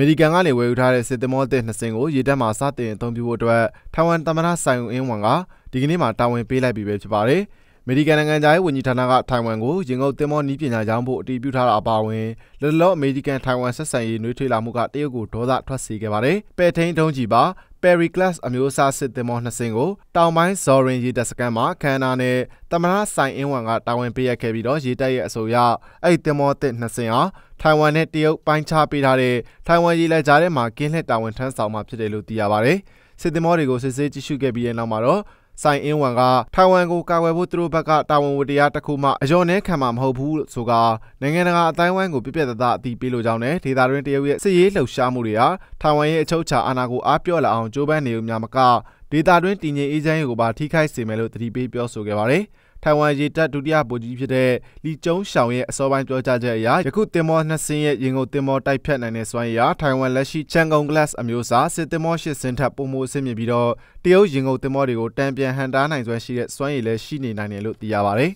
မေရိကန်ကနေဝယ်ယူထားတဲ့စစ်သင်္ဘောသစ်နှစ်စင်းကိုရေတပ်မှစတင်အသုံးပြုဖို့အတွက်ထိုင်ဝမ်သမ္မတဆိုင်အင်းဝမ်ကဒီကနေ့မှတာဝန်ပေးလိုက်ပြီပဲဖြစ်ပါတယ်။အ မေရိကန်နိုင်ငံသားရေးဝန်ကြီးဌာနကထိုင်ဝမ်ကိုရင်ငုပ်သင်္ဘောနီးပညာရောင်းဖို့အတည်ပြုထားတာအပါအဝင်လောလောအမေရိကန်ထိုင်ဝမ်ဆက်ဆံရေးနှွေးထွေးလာမှုကတရုတ်ကိုဒေါသထွက်စေခဲ့ပါတယ်။ပဲ့ထိန်ထုံးကြီးပါ Perry Class အမျိုးအစားစစ်သင်္ဘောနှစ်စင်းကိုတောင်ပိုင်းဇော်ရင်ရေတပ်စခန်းမှာခန္ဓာနဲ့တမနာဆိုင်အင်းဝမ်ကတာဝန်ပေးရခဲ့ပြီးတော့ရေတပ်ရဲ့အဆိုအရအဲ့ဒီသင်္ဘောသစ်နှစ်စင်းဟာထိုင်ဝမ်နဲ့တရုတ်ပိုင်းခြားပေးထားတဲ့ထိုင်ဝမ်ရေလက်ကြားထဲမှာကင်းလှည့်တာဝန်ထမ်းဆောင်မှာဖြစ်တယ်လို့သိရပါတယ်။စစ်သင်္ဘောတွေကိုစစ်ဆေးကြည့်ရှုခဲ့ပြီးတဲ့နောက်မှာတော့ ဆိုင်အင်းဝမ်ကထိုင်ဝမ်ကိုကာကွယ်ဖို့သူတို့ဘက်ကတာဝန်ဝတ္တရားတစ်ခုမှအယောနဲ့ခံမှာမဟုတ်ဘူးဆိုကနိုင်ငံတကာအတိုင်းဝိုင်းကိုပြပြတသားအသိပေးလိုကြောင်းနဲ့ဒေသတွင်းတရုတ်ရဲ့စစ်ရေးလှုပ်ရှားမှုတွေဟာထိုင်ဝမ်ရဲ့အချုပ်အခြာအာဏာကိုအားပြော့လာအောင်ကြိုးပမ်းနေုံများမကဒေသတွင်းတည်ငြိမ်အေးချမ်းရေးကိုပါထိခိုက်စေမယ်လို့တတိပေးပြောဆိုခဲ့ပါတယ်။ ထိုင်ဝမ်ရေတပ်ဒုတိယဗိုလ်ကြီးဖြစ်တဲ့လီကျုံရှောင်ရဲ့အစောပိုင်းပြောကြားချက်အရယခုတင်မောနှစ်စင်းရဲ့ရင်ကုန်တင်မောတိုက်ဖြတ်နိုင်တဲ့စွမ်းရည်ဟာထိုင်ဝမ်လက်ရှိချန်ကုန်ဂလတ်အမျိုးအစားစစ်တင်မောရှစ်စင်းထပ်ပုံမိုအဆင့်မြင့်ပြီးတော့တရုတ်ရင်ကုန်တင်မောတွေကိုတံပြန်ဟန်တားနိုင်စွမ်းရှိတဲ့စွမ်းရည်လည်းရှိနေနိုင်တယ်လို့သိရပါတယ်